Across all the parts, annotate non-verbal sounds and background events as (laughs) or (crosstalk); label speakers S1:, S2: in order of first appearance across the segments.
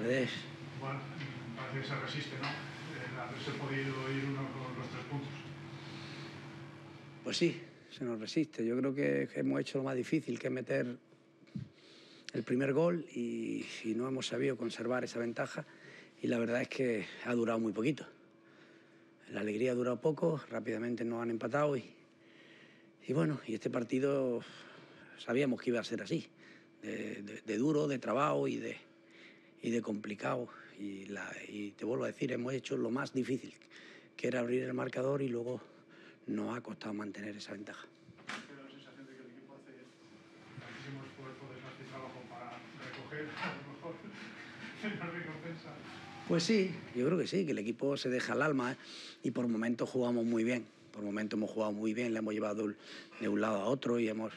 S1: tardes.
S2: Bueno, parece que se resiste, ¿no? El haberse podido ir uno con los tres puntos.
S1: Pues sí, se nos resiste. Yo creo que hemos hecho lo más difícil, que es meter el primer gol y, y no hemos sabido conservar esa ventaja y la verdad es que ha durado muy poquito. La alegría ha durado poco, rápidamente nos han empatado y, y bueno, y este partido sabíamos que iba a ser así, de, de- de duro, de trabajo y de, y de complicado. Y, la- y te vuelvo a decir, hemos hecho lo más difícil, que era abrir el marcador y luego nos ha costado mantener esa ventaja.
S2: Tengo la sensación de que el equipo hace tantísimo esfuerzo, desgaste trabajo para recoger a lo mejor (laughs) recompensa.
S1: Pues sí, yo creo que sí, que el equipo se deja el alma ¿eh? y por momentos jugamos muy bien. Por momentos hemos jugado muy bien, le hemos llevado de un lado a otro y hemos,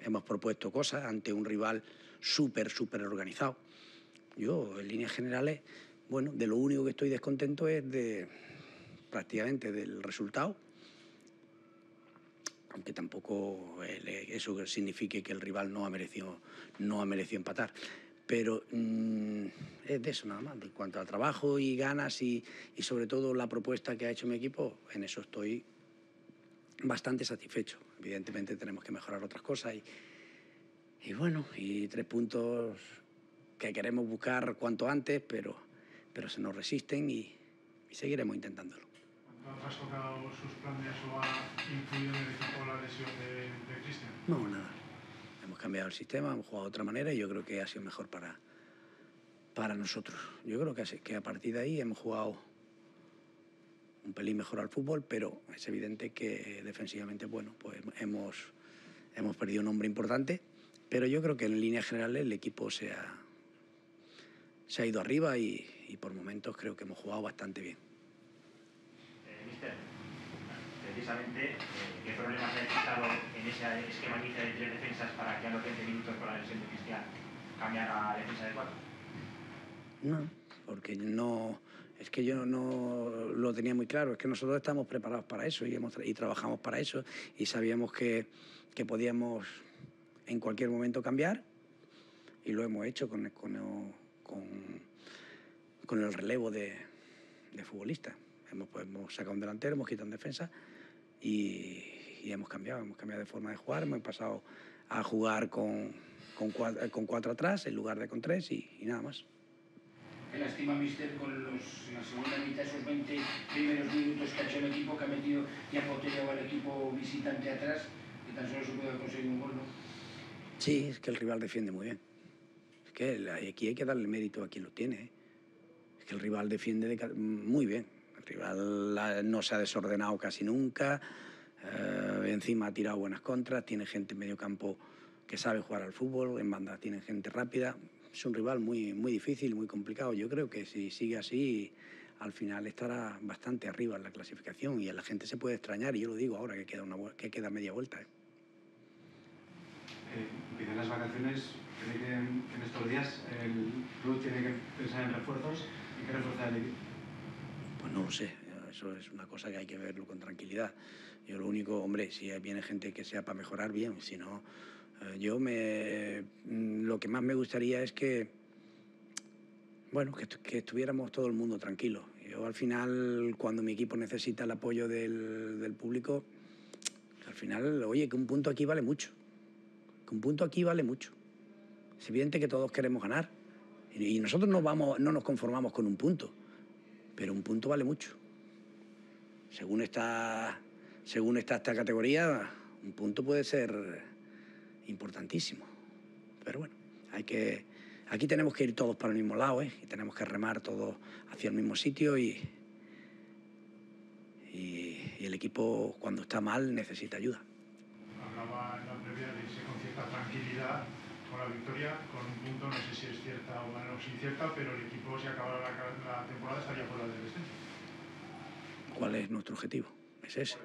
S1: hemos propuesto cosas ante un rival súper, súper organizado. Yo, en líneas generales, bueno, de lo único que estoy descontento es de prácticamente del resultado, aunque tampoco eso signifique que el rival no ha merecido, no ha empatar. Pero mm, es de eso nada más, de cuanto al trabajo y ganas y, y sobre todo la propuesta que ha hecho mi equipo, en eso estoy bastante satisfecho. Evidentemente tenemos que mejorar otras cosas y, y bueno, y tres puntos que queremos buscar cuanto antes, pero, pero se nos resisten y, y seguiremos intentándolo.
S2: ¿Ha trastocado sus planes o ha influido en el equipo la lesión de, de Cristian?
S1: No, nada. Hemos cambiado el sistema, hemos jugado de otra manera y yo creo que ha sido mejor para, para nosotros. Yo creo que, que a partir de ahí hemos jugado un pelín mejor al fútbol, pero es evidente que defensivamente, bueno, pues hemos, hemos perdido un hombre importante, pero yo creo que en líneas generales el equipo se ha, se ha ido arriba y, y por momentos creo que hemos jugado bastante bien.
S3: Eh, mister, precisamente, eh, ¿qué problemas ha detectado en ese esquema inicial de tres defensas para que a los 20 minutos con la lesión de Cristian cambiara a defensa de cuatro?
S1: No, porque no, es que yo no lo tenía muy claro, es que nosotros estamos preparados para eso y, hemos, y trabajamos para eso y sabíamos que, que podíamos en cualquier momento cambiar y lo hemos hecho con, con, con, con el relevo de, de futbolistas. Hemos, pues, hemos sacado un delantero, hemos quitado un defensa y, y hemos cambiado, hemos cambiado de forma de jugar, hemos pasado a jugar con, con, cuatro, con cuatro atrás en lugar de con tres y- y nada más.
S4: Qué lástima, mister, con los, en la segunda mitad, esos 20 primeros minutos que ha hecho el equipo, que ha metido y ha potellado al equipo visitante atrás, que tan solo se puede conseguir un gol, ¿no?
S1: Sí, es que el rival defiende muy bien. Es que aquí hay que darle mérito a quien lo tiene. ¿eh? Es que el rival defiende muy bien. El rival no se ha desordenado casi nunca. eh, encima ha tirado buenas contras. Tiene gente en medio campo que sabe jugar al fútbol. En banda tiene gente rápida. Es un rival muy, muy difícil, muy complicado. Yo creo que si sigue así, al final estará bastante arriba en la clasificación y a la gente se puede extrañar. Y yo lo digo ahora que queda, una, que queda media vuelta. ¿eh?
S5: Eh, las vacaciones, cree que que en estos días el club tiene que pensar en refuerzos y qué reforzar el equipo.
S1: Pues no lo sé, eso es una cosa que hay que verlo con tranquilidad. Yo lo único, hombre, si viene gente que sea para mejorar, bien, si no, eh, yo me, mm, lo que más me gustaría es que, bueno, que, que estuviéramos todo el mundo tranquilo. Yo al final, cuando mi equipo necesita el apoyo del, del público, al final, oye, que un punto aquí vale mucho, que un punto aquí vale mucho. Es evidente que todos queremos ganar y nosotros no, vamos, no nos conformamos con un punto pero un punto vale mucho. Según está, según está esta categoría, un punto puede ser importantísimo. Pero bueno, hay que, aquí tenemos que ir todos para el mismo lado, ¿eh? y tenemos que remar todos hacia el mismo sitio y el equipo cuando está mal necesita ayuda.
S2: Hablaba en la previa de irse con cierta tranquilidad con la victoria, con un punto, no sé si es cierta o menos incierta, pero el equipo, si acabara la, la temporada, estaría fuera del descenso.
S1: ¿Cuál es nuestro objetivo? Es ese.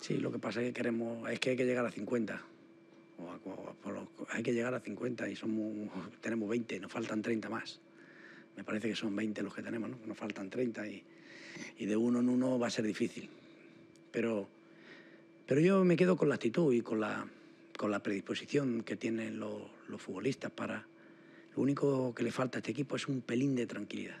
S1: Sí, lo que pasa es que queremos, es que hay que llegar a 50. O a- o a- por lo- hay que llegar a 50 y somos, (laughs) tenemos 20, nos faltan 30 más. Me parece que son 20 los que tenemos, ¿no? Nos faltan 30 y, y de uno en uno va a ser difícil. Pero, pero yo me quedo con la actitud y con la, con la predisposición que tienen los, los futbolistas para, Lo único que le falta a este equipo es un pelín de tranquilidad.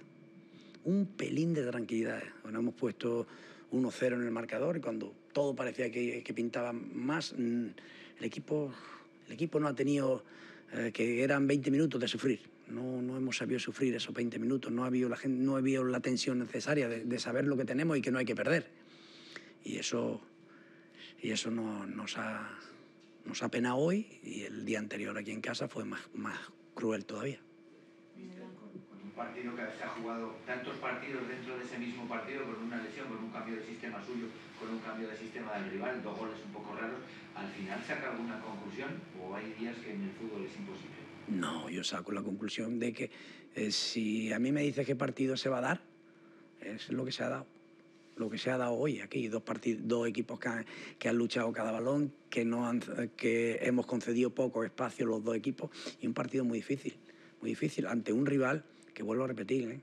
S1: Un pelín de tranquilidad. Bueno, hemos puesto 1-0 en el marcador y cuando todo parecía que, que pintaba más, mm, el equipo, el equipo no ha tenido, eh, que eran 20 minutos de sufrir. No, no hemos sabido sufrir esos 20 minutos, no ha habido la, gente, no ha habido la tensión necesaria de, de saber lo que tenemos y que no hay que perder. Y eso, y eso no, nos, ha, nos ha penado hoy y el día anterior aquí en casa fue más, más cruel todavía.
S6: Con un partido que se ha jugado tantos partidos dentro de ese mismo partido, con una lesión, con un cambio de sistema suyo, con un cambio de sistema del rival, dos goles un poco raros, ¿al final saca alguna conclusión o hay días que en el fútbol es imposible?
S1: No, yo saco la conclusión de que eh, si a mí me dices qué partido se va a dar, es lo que se ha dado. Lo que se ha dado hoy aquí, dos, partidos, dos equipos que han, que han luchado cada balón, que, no han, que hemos concedido poco espacio los dos equipos y un partido muy difícil, muy difícil ante un rival que vuelvo a repetir, ¿eh?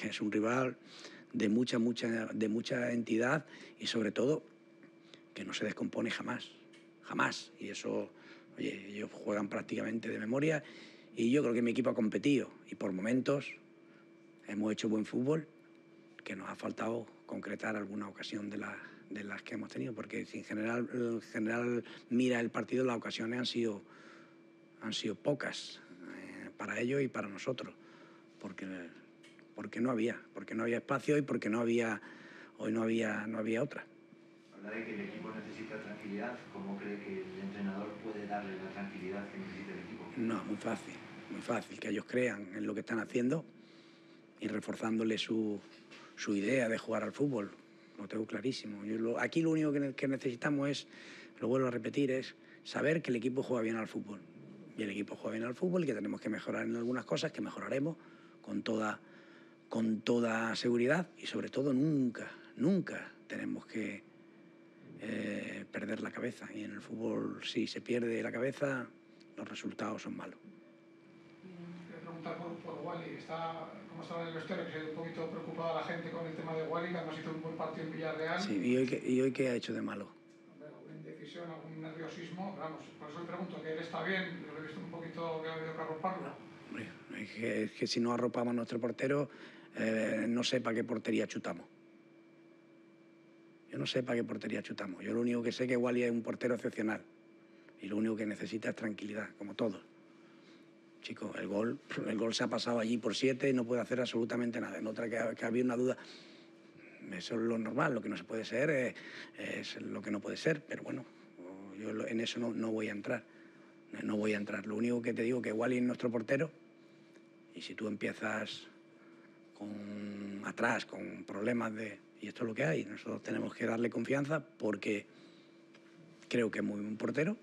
S1: que es un rival de mucha, mucha, de mucha entidad y sobre todo que no se descompone jamás, jamás. Y eso, oye, ellos juegan prácticamente de memoria y yo creo que mi equipo ha competido y por momentos hemos hecho buen fútbol, que nos ha faltado concretar alguna ocasión de, la, de las que hemos tenido, porque si en general, en general mira el partido, las ocasiones han sido, han sido pocas eh, para ellos y para nosotros, porque, porque no había, porque no había espacio y porque no había, hoy no había, no había otra.
S6: Habla de que el equipo necesita tranquilidad, ¿cómo cree que el entrenador puede darle la tranquilidad que necesita el equipo?
S1: No, muy fácil, muy fácil, que ellos crean en lo que están haciendo y reforzándole su, su idea de jugar al fútbol. Lo tengo clarísimo. Aquí lo único que, que, necesitamos es, lo vuelvo a repetir, es saber que el equipo juega bien al fútbol. Y el equipo juega bien al fútbol y que tenemos que mejorar en algunas cosas, que mejoraremos con toda, con toda seguridad y sobre todo nunca, nunca tenemos que eh, perder la cabeza. Y en el fútbol, si se pierde la cabeza, los resultados son malos.
S2: Por, Wally. Está, ¿Cómo estaba en el vestuario? Que se un poquito preocupada la gente con el tema de Wally, que además hizo un buen partido en Villarreal.
S1: Sí, ¿y hoy, qué, ¿y hoy qué ha hecho de malo?
S2: ¿Alguna indecisión, algún nerviosismo? Vamos, por eso le pregunto, que él está bien, lo he visto un poquito que ha habido que arroparlo.
S1: Hombre, es que, es que si no arropamos a nuestro portero, eh, no sé para qué portería chutamos. Yo no sé para qué portería chutamos. Yo lo único que sé es que Wally es un portero excepcional. Y lo único que necesita es tranquilidad, como todos. Chicos, el gol, el gol se ha pasado allí por siete y no puede hacer absolutamente nada. En otra que, había una duda, eso es lo normal, lo que no se puede ser es, lo que no puede ser, pero bueno, yo en eso no, no, voy a entrar, no voy a entrar. Lo único que te digo que Wally es nuestro portero y si tú empiezas con atrás, con problemas de... Y esto es lo que hay, nosotros tenemos que darle confianza porque creo que es muy buen portero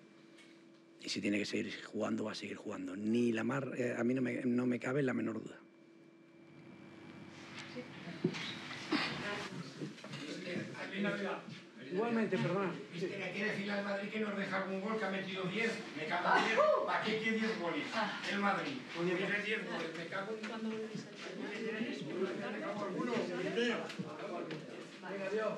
S1: y si tiene que seguir jugando, va a seguir jugando. Ni la mar, eh, a mí no me, no me cabe la menor duda.
S7: Igualmente, perdona.
S4: Viste que quiere decirle al Madrid que nos deja algún gol que ha metido 10. Me cago en 10. ¿Para qué quiere 10 goles? El Madrid. Tiene 10 goles. Me cago en...
S7: Cuando volvéis a